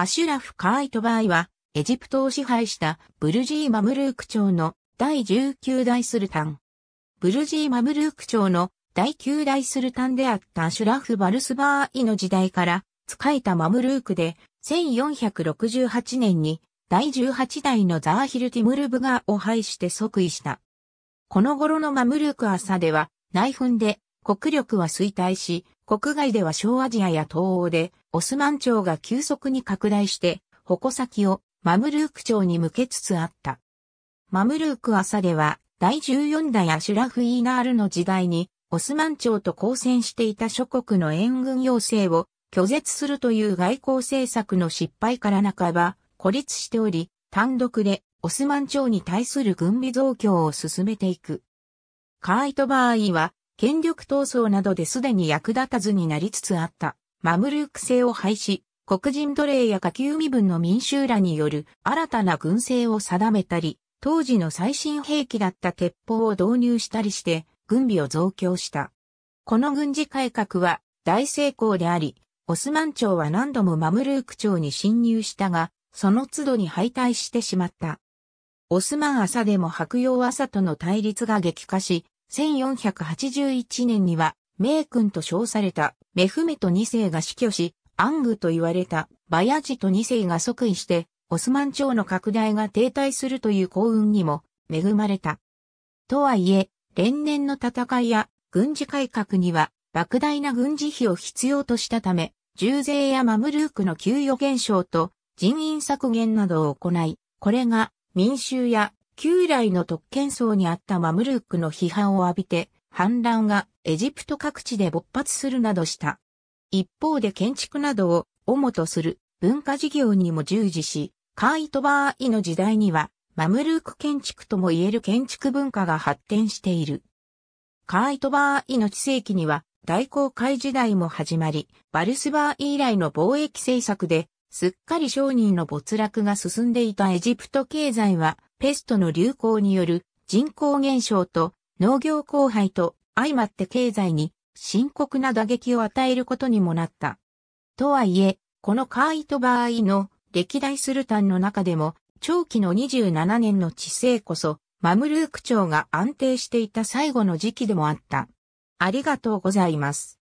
アシュラフ・カーイトバイは、エジプトを支配したブルジー・マムルーク朝の第19代スルタン。ブルジー・マムルーク朝の第9代スルタンであったアシュラフ・バルスバーイの時代から仕えたマムルークで、1468年に第18代のザーヒル・ティムルブガーを廃して即位した。この頃のマムルーク朝では内紛で国力は衰退し、国外では小アジアや東欧でオスマン朝が急速に拡大して矛先をマムルーク朝に向けつつあった。マムルーク朝では第14代アシュラフ・イーナールの時代にオスマン朝と交戦していた諸国の援軍要請を拒絶するという外交政策の失敗から半ば孤立しており、単独でオスマン朝に対する軍備増強を進めていく。カーイトバーイは、権力闘争などですでに役立たずになりつつあった。マムルーク制を廃止、黒人奴隷や下級身分の民衆らによる。新たな軍政を定めたり、当時の最新兵器だった鉄砲を導入したりして。軍備を増強した。この軍事改革は。大成功であり、オスマン朝は何度もマムルーク朝に侵入したが、その都度に敗退してしまった。オスマン朝でも白洋朝との対立が激化し、1481年には、名君と称されたメフメト2世が死去し、アングと言われたバヤジト2世が即位して、オスマン朝の拡大が停滞するという幸運にも恵まれた。とはいえ、連年の戦いや軍事改革には莫大な軍事費を必要としたため、重税やマムルークの給与減少と人員削減などを行い、これが民衆や旧来の特権層にあったマムルークの批判を浴びて、反乱がエジプト各地で勃発するなどした。一方で建築などを主とする文化事業にも従事し、カーイトバーイの時代にはマムルーク建築とも言える建築文化が発展している。カーイトバーイの治世紀には大航海時代も始まり、バルスバーイ以来の貿易政策ですっかり商人の没落が進んでいたエジプト経済は、ペストの流行による人口減少と農業荒廃と相まって経済に深刻な打撃を与えることにもなった。とはいえ、このカーイトバーイの歴代スルタンの中でも、長期の27年の治世こそ、マムルーク朝が安定していた最後の時期でもあった。ありがとうございます。